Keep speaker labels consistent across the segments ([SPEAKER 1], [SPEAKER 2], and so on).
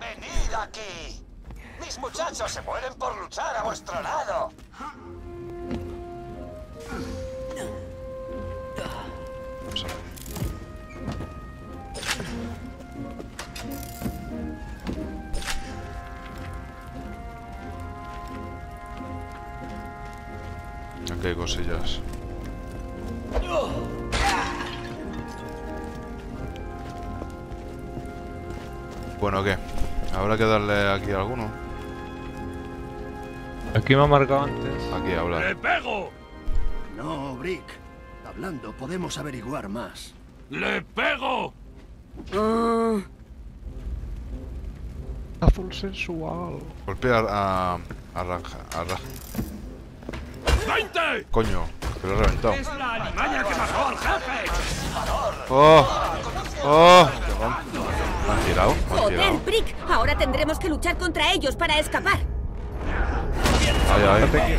[SPEAKER 1] ¡Venid aquí! ¡Mis muchachos se mueren por luchar a vuestro lado!
[SPEAKER 2] Cosillas. Bueno, ¿qué? Habrá que darle aquí a alguno.
[SPEAKER 3] Aquí me ha marcado antes.
[SPEAKER 2] Aquí, hablar.
[SPEAKER 4] ¡Le pego!
[SPEAKER 5] No, Brick. Hablando podemos averiguar más.
[SPEAKER 4] ¡Le pego!
[SPEAKER 3] Azul sensual.
[SPEAKER 2] Golpea a, a, Ranja. A Ra-
[SPEAKER 4] ¡Veinte!
[SPEAKER 2] Coño, que lo he reventado.
[SPEAKER 4] ¡Es la alimaña que mató al jefe!
[SPEAKER 2] ¡Oh! ¡Oh! ¿Me han tirado? ¿Me han
[SPEAKER 6] ¡Joder? Brick! Ahora tendremos que luchar contra ellos para escapar.
[SPEAKER 2] Ay, ay.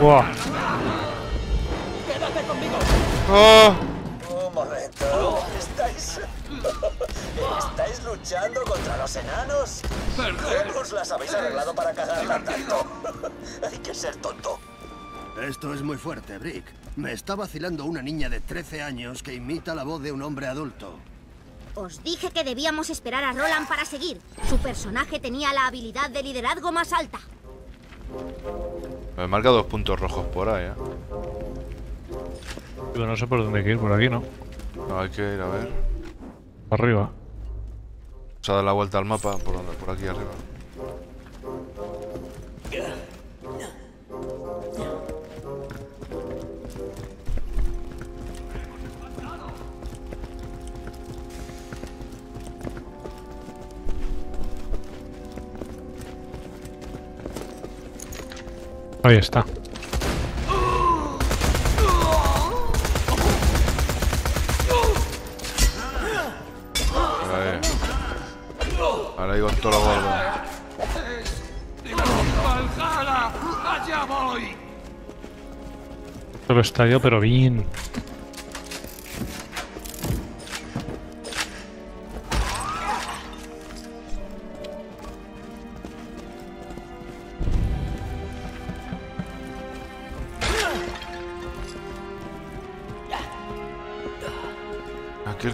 [SPEAKER 3] Buah.
[SPEAKER 2] ¡Oh!
[SPEAKER 1] Un momento. ¿Estáis... ¿Estáis luchando contra los enanos? ¿Cómo os las habéis arreglado para cagarla tanto? Hay que ser tonto.
[SPEAKER 5] Esto es muy fuerte, Brick. Me está vacilando una niña de 13 años que imita la voz de un hombre adulto.
[SPEAKER 6] Os dije que debíamos esperar a Roland para seguir. Su personaje tenía la habilidad de liderazgo más alta.
[SPEAKER 2] Me marca dos puntos rojos por ahí, ¿eh?
[SPEAKER 3] Digo, no sé por dónde hay que ir, por aquí no.
[SPEAKER 2] No, hay que ir a ver.
[SPEAKER 3] Arriba.
[SPEAKER 2] Vamos a dar la vuelta al mapa por donde, por aquí arriba.
[SPEAKER 3] Ahí está.
[SPEAKER 2] Ahora con todo lo gordo.
[SPEAKER 4] ¡Valhalla! ¡Allá voy!
[SPEAKER 3] Esto que está yo, pero bien.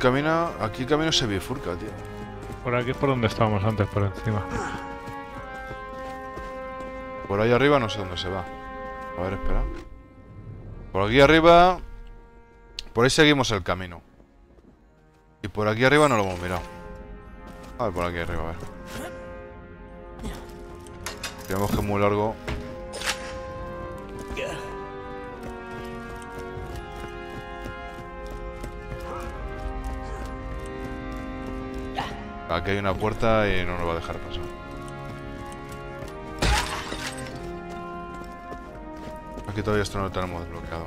[SPEAKER 2] Camino, aquí el camino se bifurca, tío.
[SPEAKER 3] Por aquí es por donde estábamos antes, por encima.
[SPEAKER 2] Por ahí arriba no sé dónde se va. A ver, espera. Por aquí arriba... Por ahí seguimos el camino. Y por aquí arriba no lo hemos mirado. A ver, por aquí arriba, a ver. Digamos que es muy largo. Aquí hay una puerta y no nos va a dejar pasar. Aquí todavía esto no lo tenemos desbloqueado.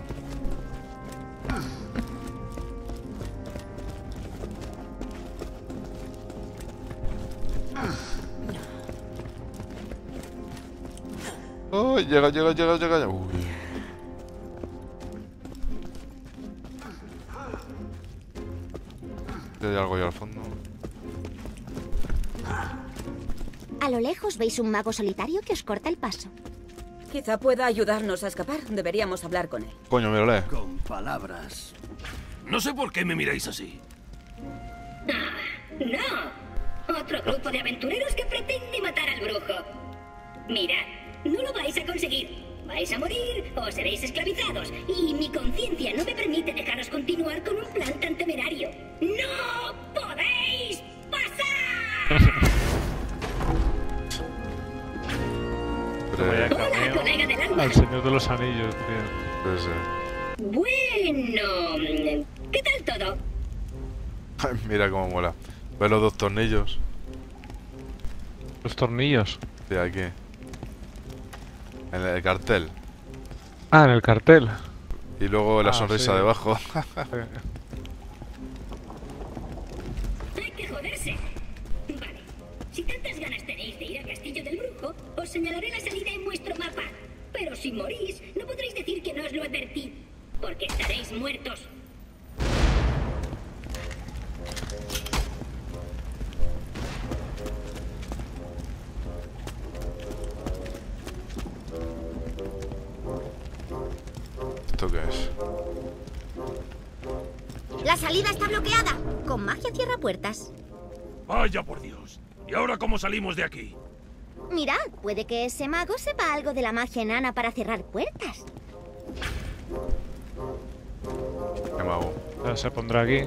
[SPEAKER 2] ¡Oh! Llega, llega, llega, llega. Uy. Hay algo ahí al fondo.
[SPEAKER 6] A lo lejos veis un mago solitario que os corta el paso.
[SPEAKER 7] Quizá pueda ayudarnos a escapar. Deberíamos hablar con él.
[SPEAKER 2] Coño, mírale.
[SPEAKER 5] Con palabras.
[SPEAKER 4] No sé por qué me miráis así.
[SPEAKER 8] No. Otro grupo de aventureros que pretende matar al brujo. Mirad, no lo vais a conseguir. Vais a morir o seréis esclavizados. Y mi conciencia no me permite dejaros continuar con un plan tan temerario. ¡No Colega del alma.
[SPEAKER 3] Al Señor de los Anillos, tío.
[SPEAKER 2] ese.
[SPEAKER 8] Bueno, ¿qué tal todo?
[SPEAKER 2] Ay, Mira cómo mola. Ve los dos tornillos
[SPEAKER 3] Los tornillos.
[SPEAKER 2] de aquí. En el cartel.
[SPEAKER 3] Ah, en el cartel.
[SPEAKER 2] Y luego la
[SPEAKER 3] Ah,
[SPEAKER 2] sonrisa
[SPEAKER 3] sí.
[SPEAKER 2] debajo.
[SPEAKER 8] Hay que joderse. Vale. Si tantas ganas tenéis de ir al castillo del brujo, os señalaré la salida en vuestro mapa. Pero si morís, no podréis decir que no os lo advertí. Porque estaréis muertos.
[SPEAKER 2] ¿Esto qué es?
[SPEAKER 6] La salida está bloqueada. Con magia cierra puertas.
[SPEAKER 4] Vaya por Dios. ¿Y ahora cómo salimos de aquí?
[SPEAKER 6] Mirad, puede que ese mago sepa algo de la magia enana para cerrar puertas.
[SPEAKER 2] ¿Qué mago?
[SPEAKER 3] Ahora se pondrá aquí.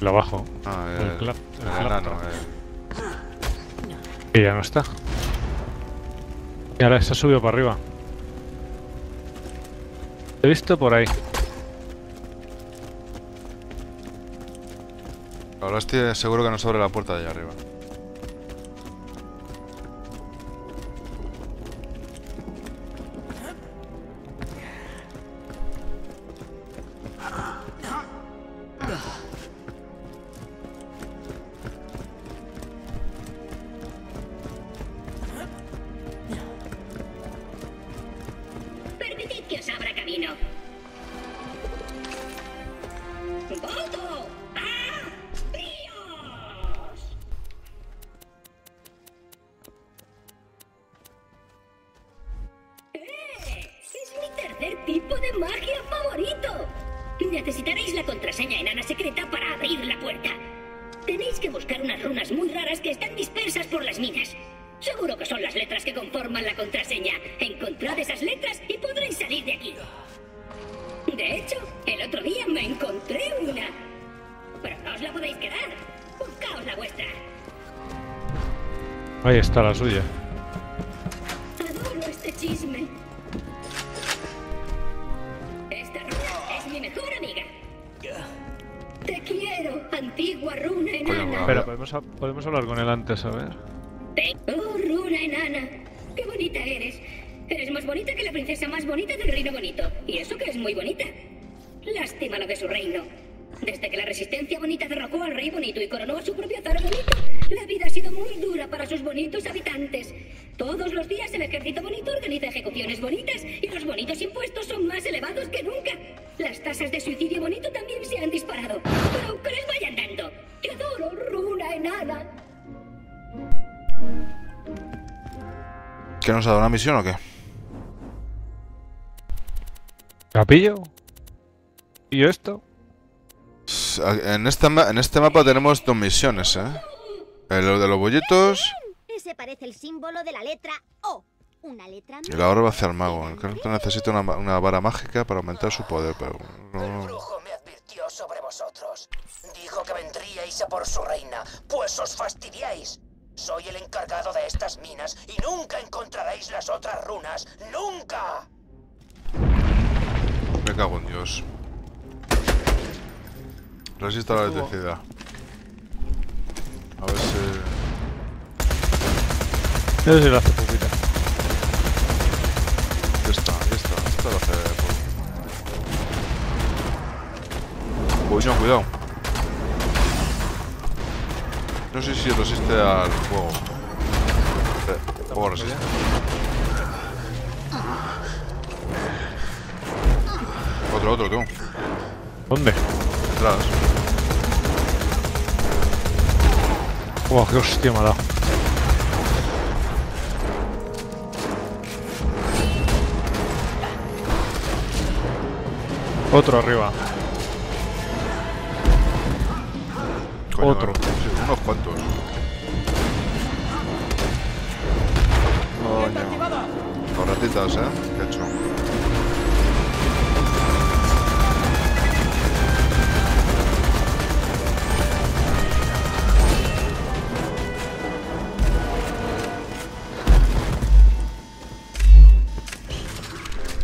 [SPEAKER 3] Lo bajo.
[SPEAKER 2] Ah,
[SPEAKER 3] El
[SPEAKER 2] el,
[SPEAKER 3] clap- el
[SPEAKER 2] el enano,
[SPEAKER 3] claptrap.
[SPEAKER 2] eh.
[SPEAKER 3] Y ya no está. Y ahora se ha subido para arriba. He visto por ahí.
[SPEAKER 2] Ahora estoy seguro que nos abre la puerta de allá arriba.
[SPEAKER 3] Ahí está la suya.
[SPEAKER 8] Adoro este chisme. Esta runa es mi mejor amiga. Te quiero, antigua runa enana.
[SPEAKER 3] Espera, podemos, podemos hablar con él antes, a ver.
[SPEAKER 8] Oh, runa enana. Qué bonita eres. Eres más bonita que la princesa más bonita del reino bonito. Y eso que es muy bonita. Lástima lo de su reino. Desde que la resistencia bonita derrocó al rey bonito y coronó a su propio zar bonito, la vida ha sido muy dura para sus bonitos habitantes. Todos los días el ejército bonito organiza ejecuciones bonitas y los bonitos impuestos son más elevados que nunca. Las tasas de suicidio bonito también se han disparado. Pero que les vayan dando. Te adoro, runa enana.
[SPEAKER 2] ¿Qué nos ha dado una misión o qué?
[SPEAKER 3] ¿Capillo? ¿Y esto?
[SPEAKER 2] En este, ma- en este mapa tenemos dos misiones, ¿eh? El de los bollitos
[SPEAKER 6] Ese parece el símbolo de la letra O. Una letra
[SPEAKER 2] y la orba hacia el mago. El necesita una, una vara mágica para aumentar su poder, pero...
[SPEAKER 1] El
[SPEAKER 2] no-
[SPEAKER 1] brujo me advirtió sobre vosotros. Dijo que vendríais a por su reina, pues os fastidiáis. Soy el encargado de estas minas y nunca encontraréis las otras runas. ¡Nunca!
[SPEAKER 2] Me cago en Dios. Resista la electricidad. A ver si...
[SPEAKER 3] No sé si lo hace poquita.
[SPEAKER 2] Ya está, ya está. Esto lo hace por... Uy, no, cuidado. No sé si resiste al fuego. Eh, fuego resiste. Otro, otro, tú.
[SPEAKER 3] ¿Dónde?
[SPEAKER 2] Detrás.
[SPEAKER 3] ¡Wow, qué hostia me ha dado! Otro arriba.
[SPEAKER 2] Coño,
[SPEAKER 3] Otro.
[SPEAKER 2] sí, unos cuantos. Coño. Los ratitas, ¿eh?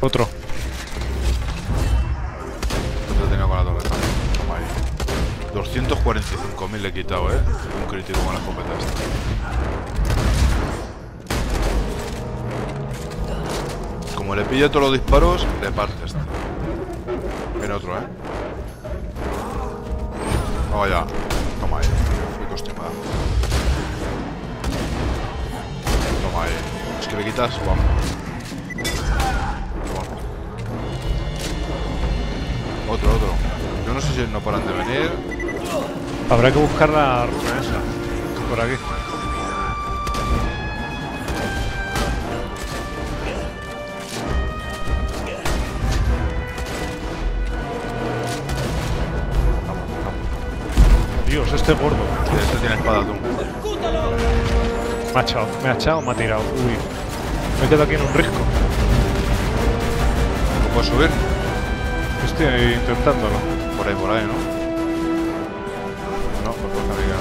[SPEAKER 3] Otro.
[SPEAKER 2] ¿Cuánto tenía con la torreta? Toma ahí. 245.000 le he quitado, ¿eh? Un crítico con la escopeta esta. Como le pille todos los disparos, le parte este. Viene otro, ¿eh? Vamos allá. Toma ahí. Muy costumada. Toma ahí. Es que le quitas, vamos. Sí, no paran de venir.
[SPEAKER 3] Habrá que buscar la runa esa. Por aquí. Dios, este gordo.
[SPEAKER 2] Este tiene espada tú.
[SPEAKER 3] Me ha echado, me ha echado, me ha tirado. Uy. Me quedo aquí en un risco.
[SPEAKER 2] ¿No puedes subir?
[SPEAKER 3] Estoy intentándolo.
[SPEAKER 2] Por ahí, por ahí, ¿no? No, por arriba.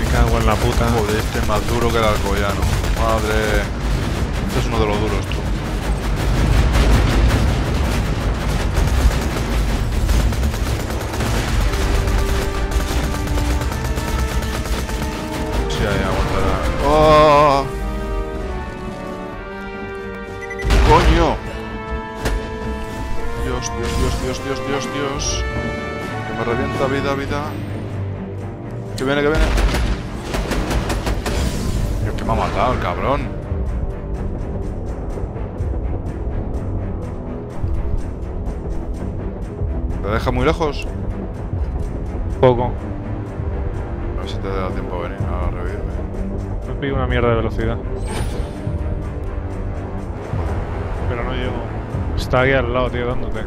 [SPEAKER 3] Me cago en la puta.
[SPEAKER 2] Joder, este es más duro que el alcoyano. Madre. Este es uno de los duros, tú. Sí, ahí aguantará. ¡Oh! Dios, Dios, Dios, Dios, Dios, Dios, Dios. Que me revienta vida, vida. Que viene, que viene. Dios, que me ha matado el cabrón. ¿Te deja muy lejos?
[SPEAKER 3] Poco.
[SPEAKER 2] A ver si te da tiempo a venir a revivirme.
[SPEAKER 3] Me pido una mierda de velocidad. Pero no llego. Está aquí al lado, tío, dándote.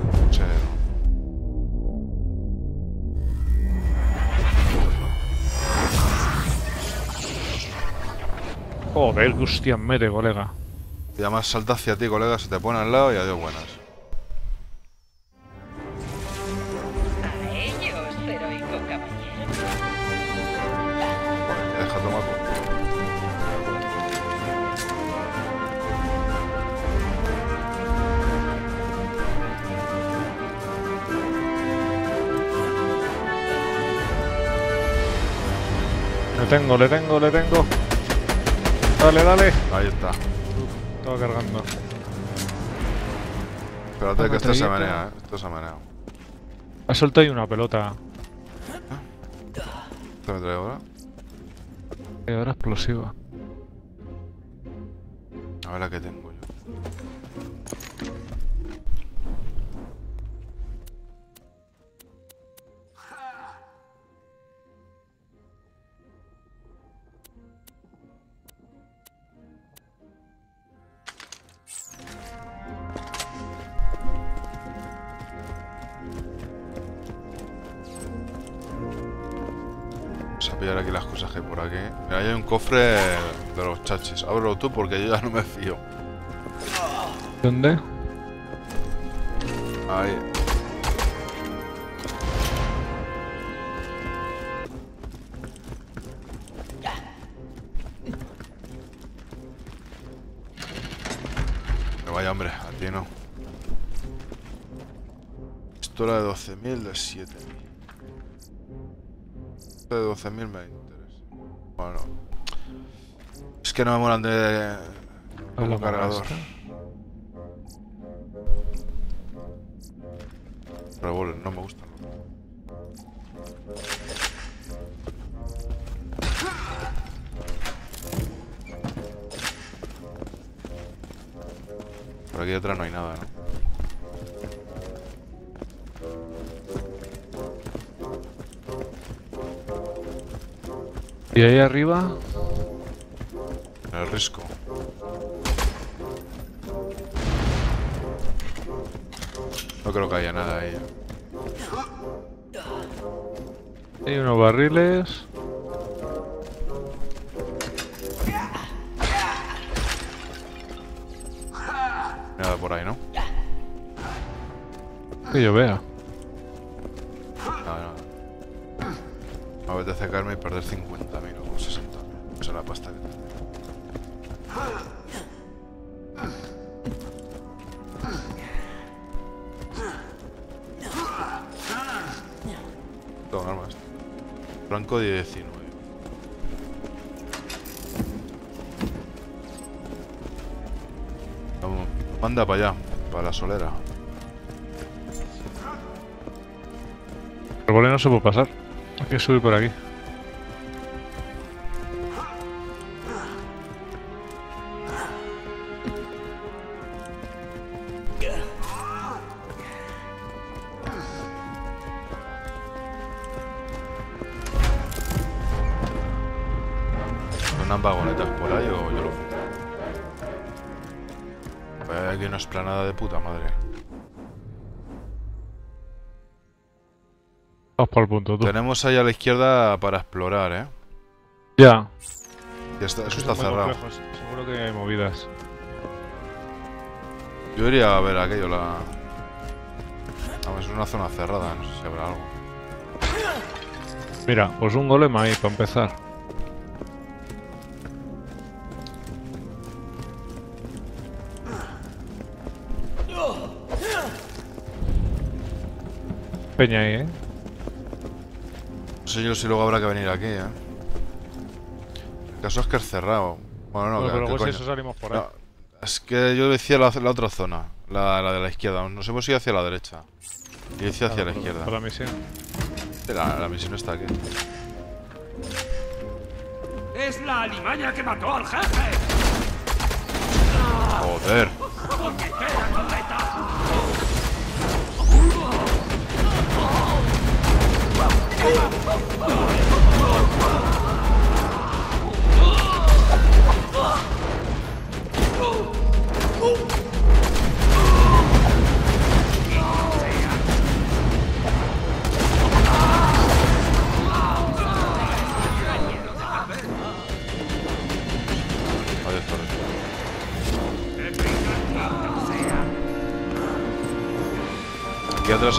[SPEAKER 3] Joder, qué hostia mete, colega.
[SPEAKER 2] Y además salta hacia ti, colega, se te pone al lado y adiós buenas.
[SPEAKER 9] A ellos, heroico caballero.
[SPEAKER 3] Le tengo, le tengo, le tengo. Dale, dale.
[SPEAKER 2] Ahí está.
[SPEAKER 3] Estaba cargando.
[SPEAKER 2] Espérate que esto se menea, eh. Esto se menea.
[SPEAKER 3] Ha soltado ahí una pelota.
[SPEAKER 2] ¿Te me trae ahora?
[SPEAKER 3] Y ahora explosiva.
[SPEAKER 2] A ver la que tengo yo. Cofre de los chachis. Ábrelo tú porque yo ya no me fío.
[SPEAKER 3] ¿Dónde?
[SPEAKER 2] Ahí. Que vaya hombre, a ti no. Era de 12.000, de 7.000. Esto de 12.000 me interesa. Bueno. Que no me molan de... como cargador. Revólver, no me gusta. Por aquí detrás no hay nada, ¿no?
[SPEAKER 3] Y ahí arriba.
[SPEAKER 2] El risco. No creo que haya nada ahí.
[SPEAKER 3] Hay unos barriles.
[SPEAKER 2] Nada por ahí, ¿no?
[SPEAKER 3] Que yo vea.
[SPEAKER 2] Nada, nada. Me apetece caerme y perder 50.000 o 60.000. Esa es la pasta que tengo. Toma armas. Franco 19. Vamos, manda para allá, para la solera.
[SPEAKER 3] El no se puede pasar. Hay que subir por aquí.
[SPEAKER 2] Unas vagonetas por ahí o yo lo Pues hay aquí una esplanada de puta madre.
[SPEAKER 3] Vamos por el punto, tú.
[SPEAKER 2] Tenemos ahí a la izquierda para explorar, ¿eh?
[SPEAKER 3] Ya.
[SPEAKER 2] Está- eso está cerrado.
[SPEAKER 3] complejos, Seguro que hay movidas.
[SPEAKER 2] Yo iría a ver aquello, la... Vamos, es una zona cerrada, no sé si habrá algo.
[SPEAKER 3] Mira, pues un golem ahí para empezar. Peña ahí, ¿eh?
[SPEAKER 2] No sé yo si luego habrá que venir aquí, ¿eh? El caso es que es cerrado. Bueno, no, que-
[SPEAKER 3] pero
[SPEAKER 2] que
[SPEAKER 3] luego si
[SPEAKER 2] coño.
[SPEAKER 3] eso salimos por ahí.
[SPEAKER 2] No, es que yo decía la, la otra zona, la, la de la izquierda. Nos hemos ido hacia la derecha. Y decía hacia
[SPEAKER 3] Claro,
[SPEAKER 2] la
[SPEAKER 3] por-
[SPEAKER 2] izquierda.
[SPEAKER 3] Por la misión.
[SPEAKER 2] La, la misión está aquí.
[SPEAKER 4] ¡Es la alimaña que mató al jefe!
[SPEAKER 2] Joder.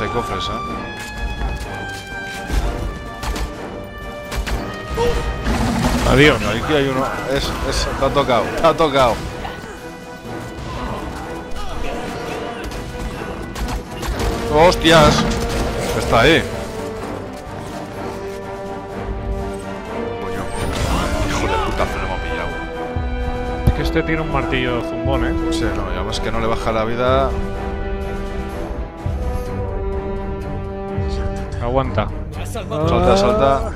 [SPEAKER 2] Hay cofres, ¿eh?
[SPEAKER 3] Adiós.
[SPEAKER 2] Aquí hay uno. Es, es, te ha tocado, te ha tocado. ¡Hostias! Está ahí. Coño. Hijo de puta, pero lo hemos pillado.
[SPEAKER 3] Es que este tiene un martillo zumbón, ¿eh?
[SPEAKER 2] Sí, no, y además que no le baja la vida.
[SPEAKER 3] Aguanta.
[SPEAKER 2] Salta, salta.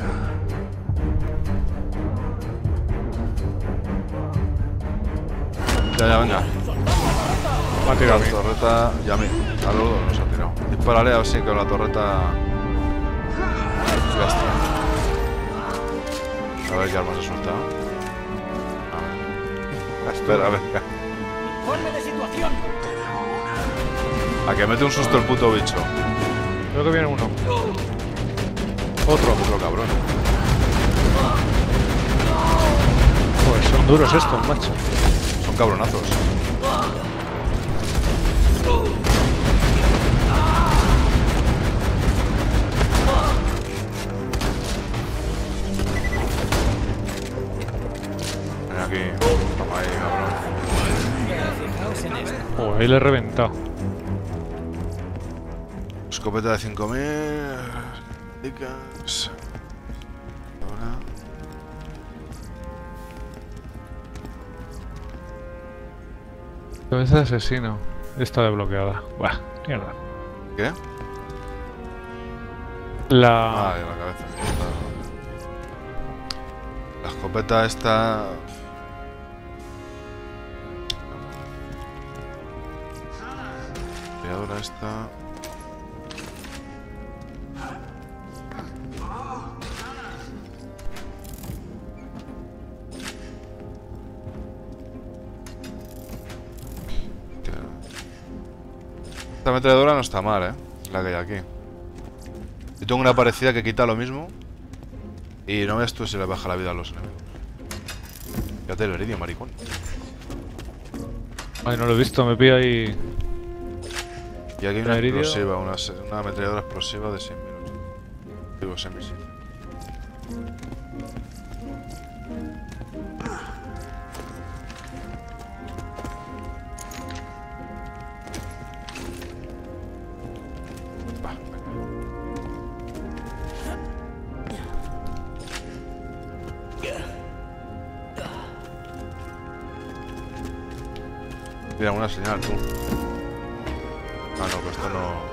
[SPEAKER 2] Ya, ya, venga.
[SPEAKER 3] Me ha tirado a
[SPEAKER 2] La
[SPEAKER 3] mí.
[SPEAKER 2] torreta y a mí. A los dos nos ha tirado. Disparale a ver si con la torreta. Ya está. A ver qué armas ha soltado. A ver. Espera, venga.
[SPEAKER 1] ¡Informe de situación!
[SPEAKER 2] A que mete un susto el puto bicho.
[SPEAKER 3] Creo que viene uno.
[SPEAKER 2] Otro, otro cabrón.
[SPEAKER 3] Pues son duros estos, macho.
[SPEAKER 2] Son cabronazos. Ven aquí. Toma ahí, cabrón.
[SPEAKER 3] Oh, ahí le he reventado.
[SPEAKER 2] Escopeta de 5000. Dicas. Ahora.
[SPEAKER 3] Cabeza de asesino. Está desbloqueada. Buah, mierda.
[SPEAKER 2] ¿Qué?
[SPEAKER 3] La.
[SPEAKER 2] Ah, de la cabeza. La escopeta está. Creadora esta. Hostia. Esta ametralladora no está mal, ¿eh? La que hay aquí. Yo tengo una parecida que quita lo mismo. Y no ves tú si le baja la vida a los enemigos. Fíjate el veridio, maricón.
[SPEAKER 3] Ay, no lo he visto, me pilla ahí.
[SPEAKER 2] Y aquí hay una
[SPEAKER 3] Veridio.
[SPEAKER 2] explosiva, una, una ametralladora explosiva de 6 minutos. Digo, semisil. Va, Mira, una señal, tú. Ah, no, que esto no...